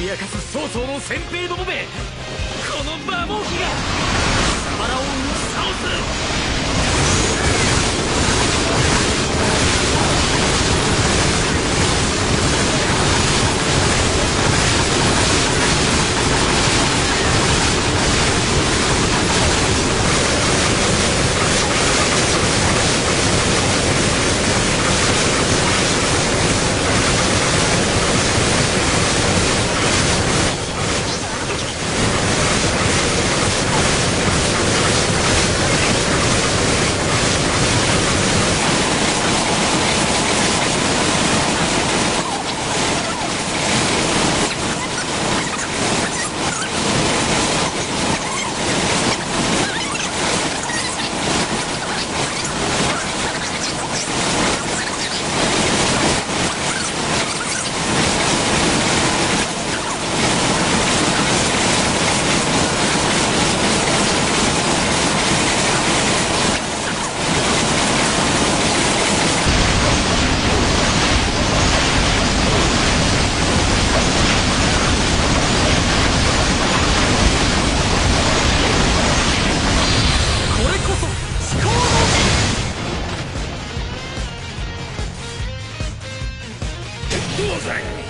脅かす曹操の先兵どもめこの馬毛機が東西